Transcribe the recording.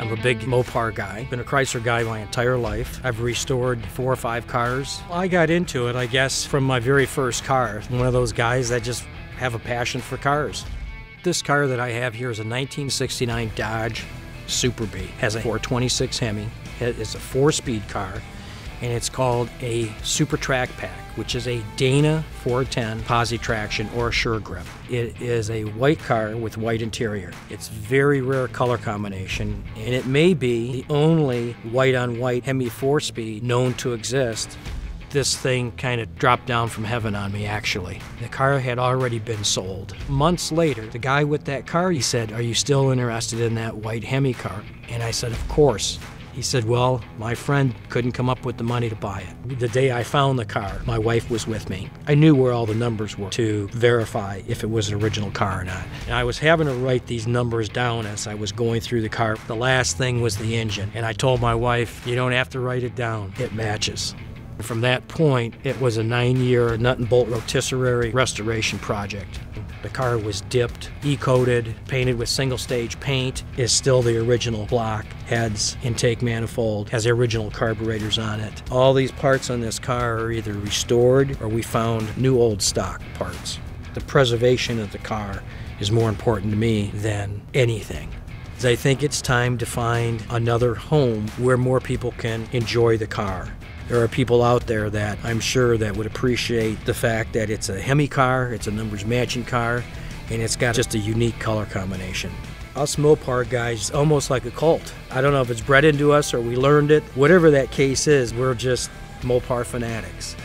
I'm a big Mopar guy. Been a Chrysler guy my entire life. I've restored four or five cars. I got into it, I guess, from my very first car. One of those guys that just have a passion for cars. This car that I have here is a 1969 Dodge Super Bee. Has a 426 Hemi. It's a four-speed car, and it's called a Super Track Pack, which is a Dana 410 Posi Traction or Sure Grip. It is a white car with white interior. It's very rare color combination, and it may be the only white-on-white Hemi four-speed known to exist this thing kind of dropped down from heaven on me, actually. The car had already been sold. Months later, the guy with that car, he said, Are you still interested in that white Hemi car? And I said, Of course. He said, Well, my friend couldn't come up with the money to buy it. The day I found the car, my wife was with me. I knew where all the numbers were to verify if it was an original car or not. And I was having to write these numbers down as I was going through the car. The last thing was the engine. And I told my wife, You don't have to write it down, it matches. From that point, it was a nine-year nut and bolt rotisserie restoration project. The car was dipped, e-coated, painted with single-stage paint, is still the original block, heads, intake manifold, has the original carburetors on it. All these parts on this car are either restored or we found new old stock parts. The preservation of the car is more important to me than anything. I think it's time to find another home where more people can enjoy the car there are people out there that I'm sure that would appreciate the fact that it's a Hemi car, it's a numbers matching car, and it's got just a unique color combination. Us Mopar guys, almost like a cult. I don't know if it's bred into us or we learned it. Whatever that case is, we're just Mopar fanatics.